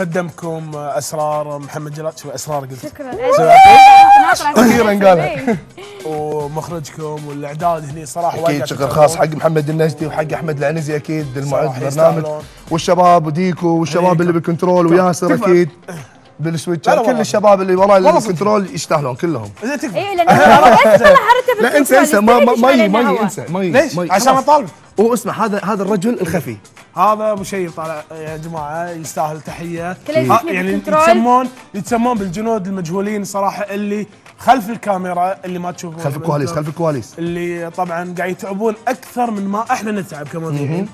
قدمكم أسرار محمد جلال. شو أسرار قلت. شكرا. أخيراً قالها. ومخرجكم والأعداد هني صراحة وايد أكيد شكر. خاص حق محمد النجدي وحق أحمد العنزي أكيد المعد برنامج. والشباب وديكو والشباب. اللي بالكنترول وياسر. أكيد. لا، كل. الشباب اللي وراي. الكنترول يستاهلون كلهم. زين تكفى اي لأن حرته لا أنسى أنسى. ما ما ما يجي- ما ليش؟ عشان خلاص. أطالب. هو اسمع هذا هذا الرجل الخفي. هذا شيء طالع يا جماعة يستاهل تحية. يسمي يعني. يتسمون يتسمون بالجنود المجهولين صراحة اللي خلف الكاميرا اللي ما تشوفون. خلف الكواليس خلف الكواليس. اللي طبعا قاعد يتعبون أكثر من ما إحنا نتعب كمذيعين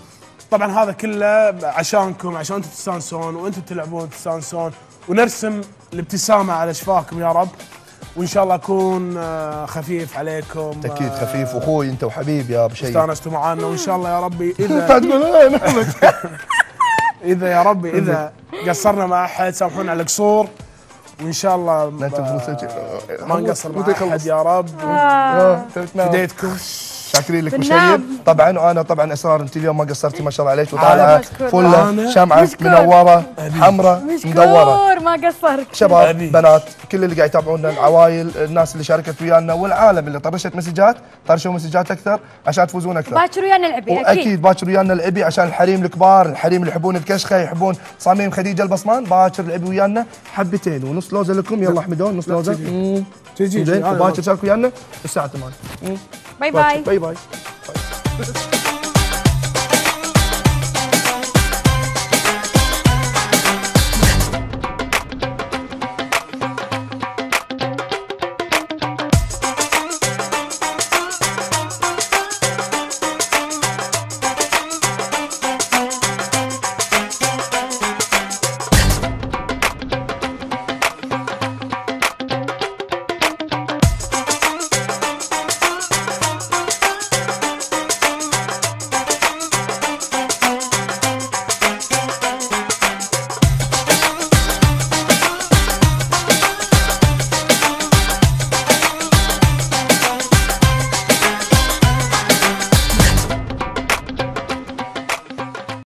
طبعا هذا كله عشانكم عشان أنتم تستانسون وأنتم تلعبون تستانسون. ونرسم الابتسامة على شفاكم يا رب. وإن شاء الله أكون آه، خفيف عليكم أكيد آه، خفيف. وأخوي أنت وحبيب يا أبو شيء استانستوا معانا وإن شاء الله يا ربي اذا تقول. إذا يا ربي إذا قصرنا مع أحد سامحونا على القصور. وإن شاء الله ما نقصر مع أحد؟ يا رب. آه، تركنا. شاكرين لك. مشيب طبعا وأنا طبعا اسرار أنت اليوم ما قصرتي ما شاء الله عليك. وطالعة. فلة شمعة مشكور. منورة حمراء مدورة. مشكور ما قصرت. شباب. بنات كل اللي قاعد يتابعونا العوائل الناس اللي شاركت ويانا والعالم اللي طرشت مسجات طرشوا مسجات أكثر عشان تفوزون أكثر. باكر ويانا العبي أكيد. باكر ويانا العبي عشان الحريم الكبار الحريم اللي يحبون الكشخة يحبون صميم خديجة البصمان. باكر العبي ويانا حبتين. ونص لوزة لكم. يلا أحمدون نص لوزة. تجي. زين هذا وباكر شاركوا ويانا الساعة 8 Bye-bye. Bye-bye.